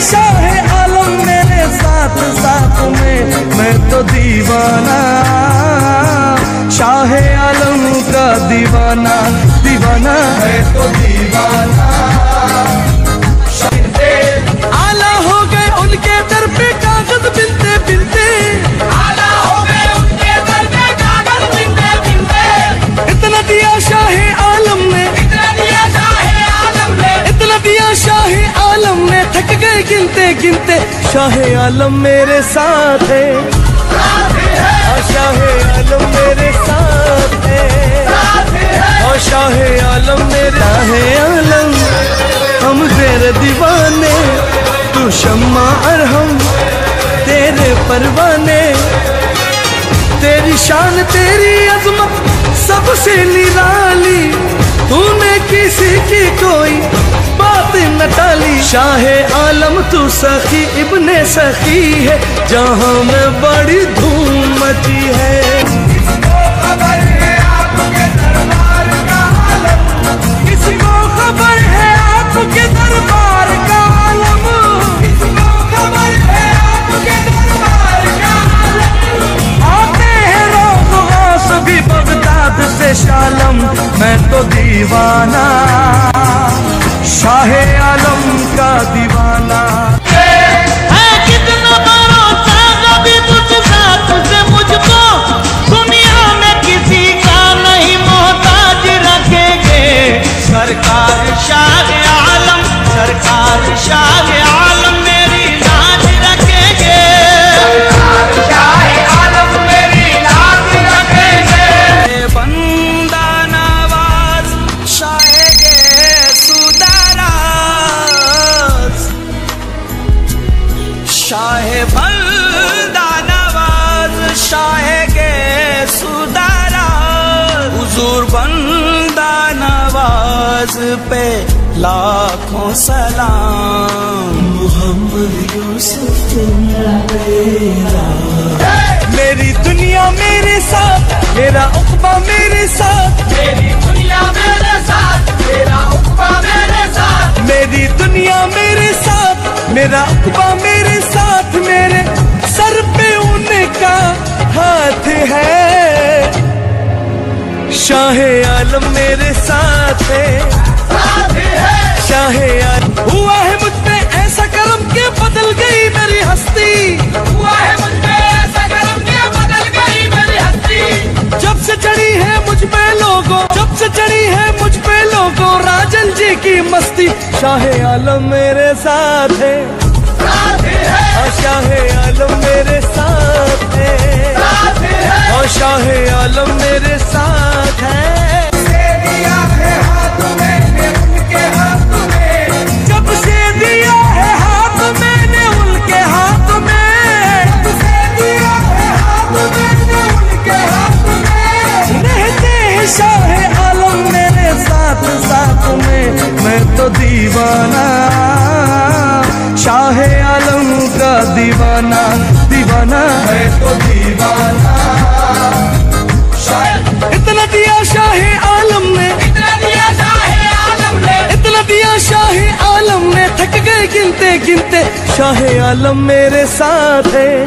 شاہ عالم میرے ساتھ ساتھ میں میں تو دیوانہ۔ شاہ عالم کا دیوانہ دیوانہ۔ ہے تو دیوانہ۔ آلہ ہو گئے ان کے در کاغذ بنتے بنتے۔ اتنا دیا شاہ عالم نے، اتنا دیا شاہ عالم نے تھک گنتے گنتے شاہ عالم میرے ساتھ ہے شاہ عالم میرے ساتھ ہے شاہ عالم میرے شاہ عالم، ہم تیرے دیوانے، تو شمع اور ہم تیرے پروانے۔ تیری شان، تیری عظمت سب سے نرالی تو نے کسی کی کوئی بات نہ ٹالی شاہ عالم تو سخی ابن سخی ہے جہاں میں بڑی دھوم مچی ہے دیوانہ شاہ عالم کا دیوانہ۔ سرکار نواز پہ لاکھوں سلام۔ محمد یوسف میری دنیا میرے ساتھ، میرا اقبا میرے ساتھ۔ میری دنیا میرے ساتھ، میرا اقبا میرے ساتھ میری دنیا میرے ساتھ میرا اقبا میرے ساتھ، میرے سر پہ ان کا ہاتھ ہے۔ شاہ عالم میرے ساتھ ہے۔ شاہ عالم ہوا ہے مجھ پہ ایسا کرم کہ بدل گئی میری ہستی۔ ہوا ہے مجھ پہ ایسا کرم کہ بدل گئی میری ہستی۔ جب سے چڑھی ہے مجھ پہ لوگوں جب سے چڑھی ہے مجھ پہ لوگوں راجن جی کی مستی شاہ عالم میرے ساتھ ہے۔ آ شاہ عالم میرے ساتھ ہے۔ شاہ عالم میرے ساتھ ساتھ میں میں تو دیوانہ۔ شاہ عالم کا دیوانہ دیوانہ۔ میں تو دیوانہ۔ اتنا دیا شاہ عالم نے، اتنا دیا شاہ عالم نے۔ اتنا دیا شاہ عالم نے، تھک گئے گنتے گنتے۔ شاہ عالم میرے ساتھ ہے۔